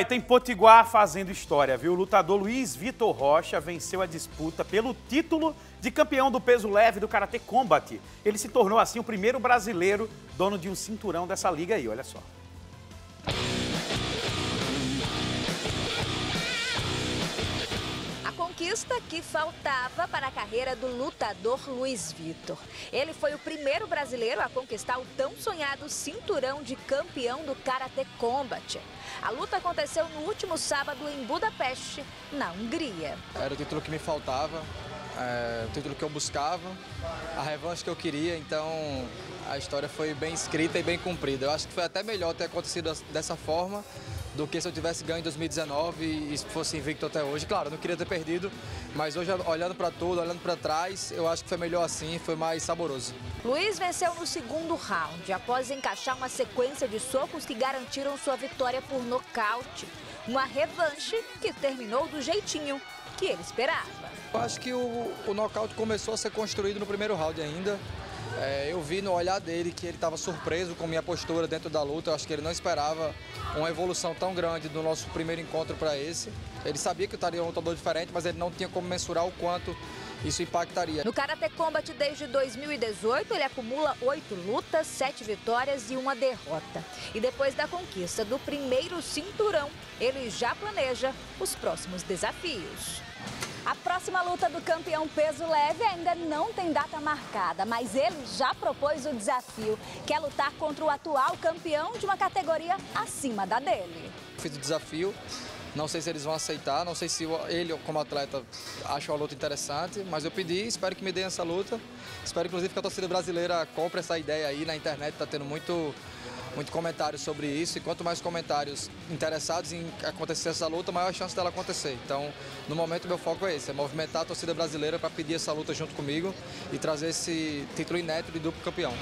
E tem Potiguar fazendo história, viu? O lutador Luiz Vitor Rocha venceu a disputa pelo título de campeão do peso leve do Karatê Combat. Ele se tornou assim o primeiro brasileiro dono de um cinturão dessa liga aí, olha só. Conquista que faltava para a carreira do lutador Luiz Vitor. Ele foi o primeiro brasileiro a conquistar o tão sonhado cinturão de campeão do Karate Combat. A luta aconteceu no último sábado em Budapeste, na Hungria. Era o título que me faltava, é, o título que eu buscava, a revanche que eu queria, então a história foi bem escrita e bem cumprida. Eu acho que foi até melhor ter acontecido dessa forma do que se eu tivesse ganho em 2019 e fosse invicto até hoje. Claro, eu não queria ter perdido, mas hoje, olhando para tudo, olhando para trás, eu acho que foi melhor assim, foi mais saboroso. Luiz venceu no segundo round, após encaixar uma sequência de socos que garantiram sua vitória por nocaute. Uma revanche que terminou do jeitinho que ele esperava. Eu acho que o, o nocaute começou a ser construído no primeiro round ainda. É, eu vi no olhar dele que ele estava surpreso com minha postura dentro da luta. Eu acho que ele não esperava uma evolução tão grande do nosso primeiro encontro para esse. Ele sabia que eu estaria um lutador diferente, mas ele não tinha como mensurar o quanto isso impactaria. No Karate Combat desde 2018, ele acumula oito lutas, sete vitórias e uma derrota. E depois da conquista do primeiro cinturão, ele já planeja os próximos desafios. A próxima luta do campeão peso leve ainda não tem data marcada, mas ele já propôs o desafio, que é lutar contra o atual campeão de uma categoria acima da dele. Fiz o desafio, não sei se eles vão aceitar, não sei se ele, como atleta, acha a luta interessante, mas eu pedi, espero que me deem essa luta. Espero, inclusive, que a torcida brasileira compre essa ideia aí. Na internet está tendo muito, muito comentário sobre isso. E quanto mais comentários interessados em acontecer essa luta, maior a chance dela acontecer. Então, no momento, meu foco é esse: é movimentar a torcida brasileira para pedir essa luta junto comigo e trazer esse título inédito de duplo campeão.